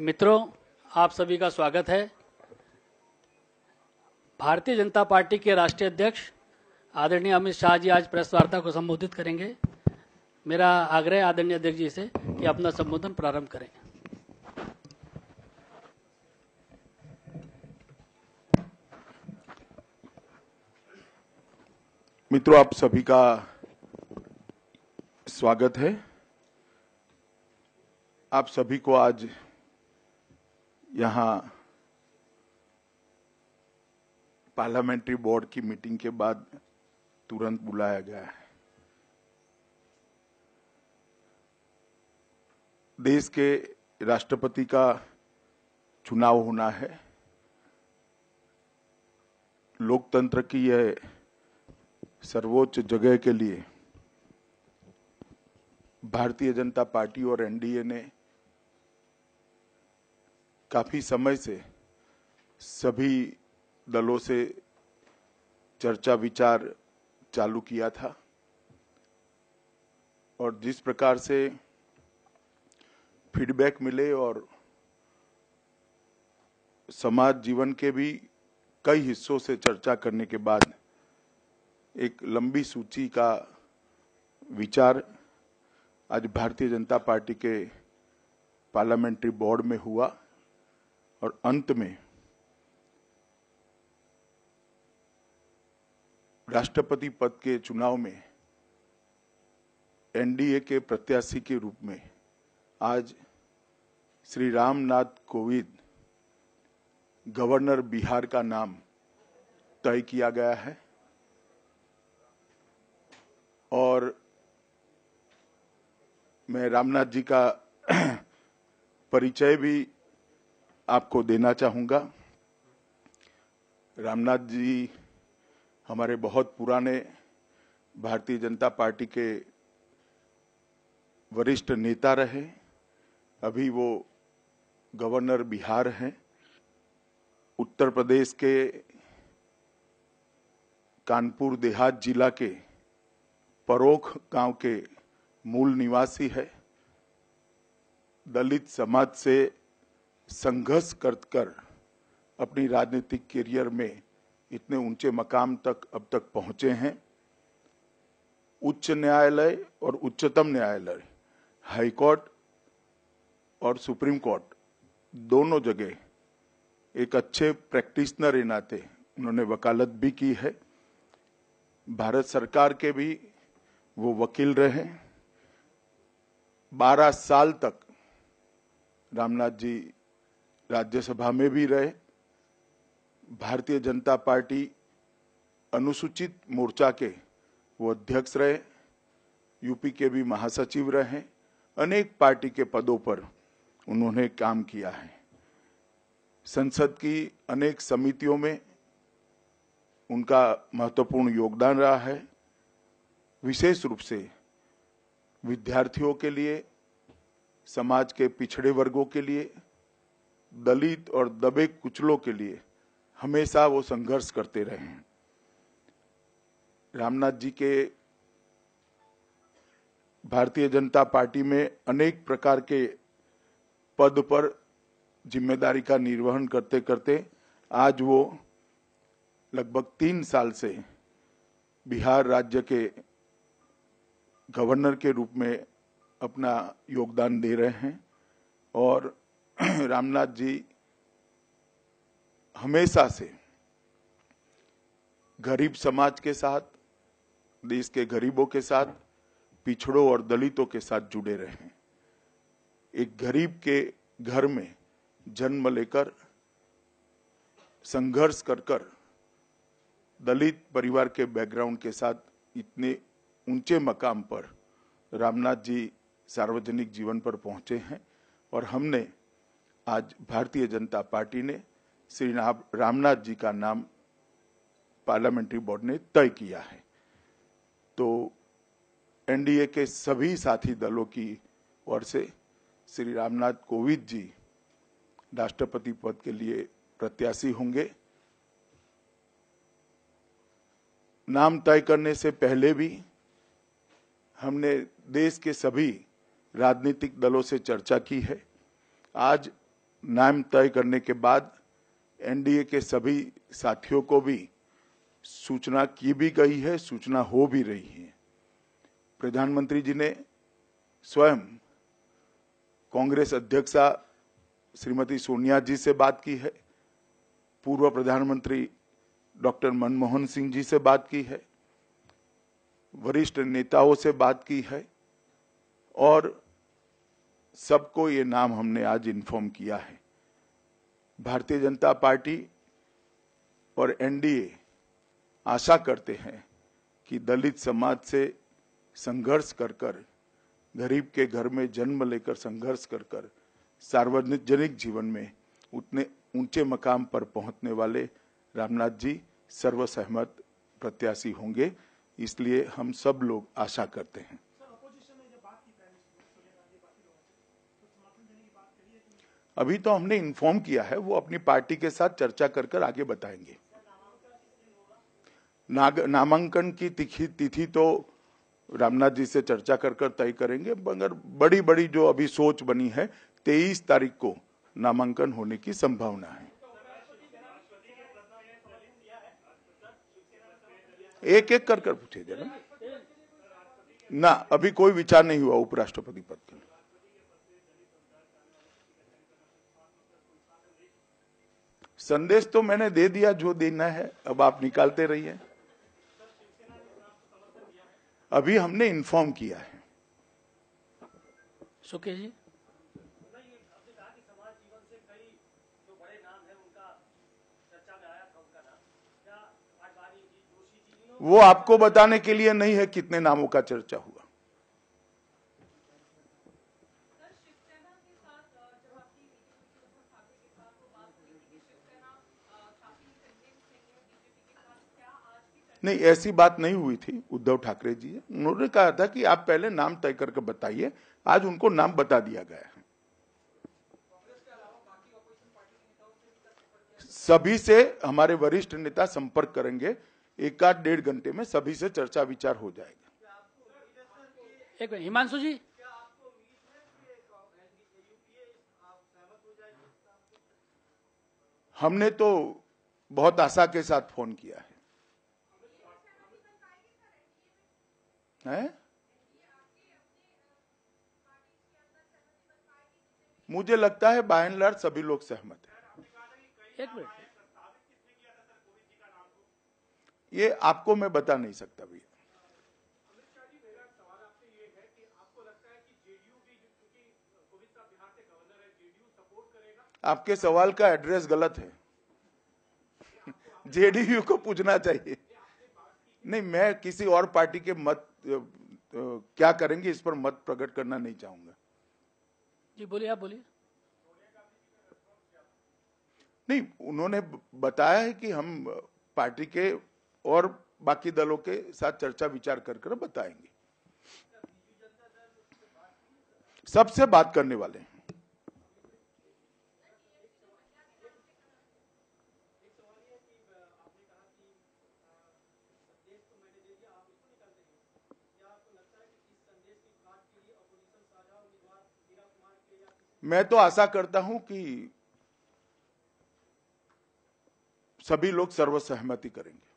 मित्रों, आप सभी का स्वागत है। भारतीय जनता पार्टी के राष्ट्रीय अध्यक्ष आदरणीय अमित शाह जी आज प्रेस वार्ता को संबोधित करेंगे। मेरा आग्रह आदरणीय अध्यक्ष जी से कि अपना संबोधन प्रारंभ करें। मित्रों, आप सभी का स्वागत है। आप सभी को आज यहाँ पार्लियामेंट्री बोर्ड की मीटिंग के बाद तुरंत बुलाया गया है। देश के राष्ट्रपति का चुनाव होना है। लोकतंत्र की यह सर्वोच्च जगह के लिए भारतीय जनता पार्टी और एनडीए ने काफ़ी समय से सभी दलों से चर्चा विचार चालू किया था और जिस प्रकार से फीडबैक मिले और समाज जीवन के भी कई हिस्सों से चर्चा करने के बाद एक लंबी सूची का विचार आज भारतीय जनता पार्टी के पार्लियामेंट्री बोर्ड में हुआ। और अंत में राष्ट्रपति पद के चुनाव में एनडीए के प्रत्याशी के रूप में आज श्री रामनाथ कोविंद गवर्नर बिहार का नाम तय किया गया है और मैं रामनाथ जी का परिचय भी आपको देना चाहूँगा। रामनाथ जी हमारे बहुत पुराने भारतीय जनता पार्टी के वरिष्ठ नेता रहे। अभी वो गवर्नर बिहार हैं। उत्तर प्रदेश के कानपुर देहात जिला के परोख गाँव के मूल निवासी है। दलित समाज से संघर्ष कर कर अपनी राजनीतिक करियर में इतने ऊँचे मकाम तक अब तक पहुँचे हैं। उच्च न्यायालय और उच्चतम न्यायालय हाईकोर्ट और सुप्रीम कोर्ट दोनों जगह एक अच्छे प्रैक्टिशनर इन नाते उन्होंने वकालत भी की है। भारत सरकार के भी वो वकील रहे। बारह साल तक रामनाथ जी राज्यसभा में भी रहे। भारतीय जनता पार्टी अनुसूचित मोर्चा के वो अध्यक्ष रहे। यूपी के भी महासचिव रहे। अनेक पार्टी के पदों पर उन्होंने काम किया है। संसद की अनेक समितियों में उनका महत्वपूर्ण योगदान रहा है। विशेष रूप से विद्यार्थियों के लिए, समाज के पिछड़े वर्गों के लिए दलित और दबे कुचलों के लिए हमेशा वो संघर्ष करते रहे हैं। रामनाथ जी के भारतीय जनता पार्टी में अनेक प्रकार के पद पर ज़िम्मेदारी का निर्वहन करते करते आज वो लगभग तीन साल से बिहार राज्य के गवर्नर के रूप में अपना योगदान दे रहे हैं और रामनाथ जी हमेशा से गरीब समाज के साथ, देश के गरीबों के साथ, पिछड़ों और दलितों के साथ जुड़े रहे एक गरीब के घर में जन्म लेकर, संघर्ष कर कर, दलित परिवार के बैकग्राउंड के साथ इतने ऊँचे मकाम पर रामनाथ जी सार्वजनिक जीवन पर पहुँचे हैं और हमने आज भारतीय जनता पार्टी ने श्री रामनाथ जी का नाम पार्लियामेंट्री बोर्ड ने तय किया है। तो एनडीए के सभी साथी दलों की ओर से श्री रामनाथ कोविंद जी राष्ट्रपति पद के लिए प्रत्याशी होंगे। नाम तय करने से पहले भी हमने देश के सभी राजनीतिक दलों से चर्चा की है। आज नाम तय करने के बाद एनडीए के सभी साथियों को भी सूचना की भी गई है, सूचना हो भी रही है। प्रधानमंत्री जी ने स्वयं कांग्रेस अध्यक्षा श्रीमती सोनिया जी से बात की है, पूर्व प्रधानमंत्री डॉक्टर मनमोहन सिंह जी से बात की है, वरिष्ठ नेताओं से बात की है और सबको ये नाम हमने आज इन्फॉर्म किया है। भारतीय जनता पार्टी और एनडीए आशा करते हैं कि दलित समाज से संघर्ष कर कर, गरीब के घर में जन्म लेकर संघर्ष कर कर, सार्वजनिक जीवन में उतने ऊँचे मकाम पर पहुँचने वाले रामनाथ जी सर्वसहमत प्रत्याशी होंगे, इसलिए हम सब लोग आशा करते हैं। अभी तो हमने इन्फॉर्म किया है, वो अपनी पार्टी के साथ चर्चा कर कर आगे बताएँगे। नामांकन की तिथि तिथि तो रामनाथ जी से चर्चा कर कर तय करेंगे, मगर बड़ी बड़ी जो अभी सोच बनी है, तेईस तारीख को नामांकन होने की संभावना है। एक एक कर कर पूछे जरा। ना, अभी कोई विचार नहीं हुआ उपराष्ट्रपति पद के संदेश तो मैंने दे दिया जो देना है अब आप निकालते रहिए। अभी हमने इन्फॉर्म किया है। सुके जी। वो आपको बताने के लिए नहीं है कितने नामों का चर्चा हुआ। नहीं ऐसी बात नहीं हुई थी उद्धव ठाकरे जी। उन्होंने कहा था कि आप पहले नाम तय करके बताइए आज उनको नाम बता दिया गया है। सभी से हमारे वरिष्ठ नेता संपर्क करेंगे एक आध डेढ़ घंटे में सभी से चर्चा विचार हो जाएगा। एक हिमांशु जी। हमने तो बहुत आशा के साथ फ़ोन किया है। है? मुझे लगता है बाय एंड सभी लोग सहमत है। एक मिनट। ये आपको मैं बता नहीं सकता भैया। आपके सवाल का एड्रेस गलत है। जेडीयू को पूछना चाहिए। नहीं मैं किसी और पार्टी के मत क्या करेंगे? इस पर मत प्रकट करना नहीं चाहूँगा। जी बोलिए आप बोलिए। नहीं उन्होंने बताया है कि हम पार्टी के और बाकी दलों के साथ चर्चा विचार कर कर बताएँगे। सबसे बात करने वाले हैं। मैं तो आशा करता हूँ कि सभी लोग सर्वसहमति करेंगे।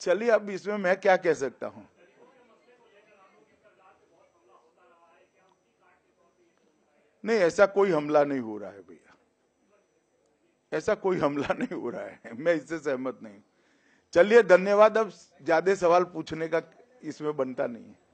चलिए, अब इसमें मैं क्या कह सकता हूँ? नहीं, ऐसा कोई हमला नहीं हो रहा है भैया। ऐसा कोई हमला नहीं हो रहा है। मैं इससे सहमत नहीं चलिए धन्यवाद। अब ज़्यादा सवाल पूछने का इसमें बनता नहीं है।